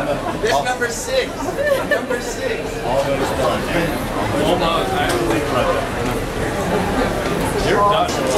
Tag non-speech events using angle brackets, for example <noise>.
<laughs> This number six. Number six. All goes done. Almost. I don't think about that. You're done.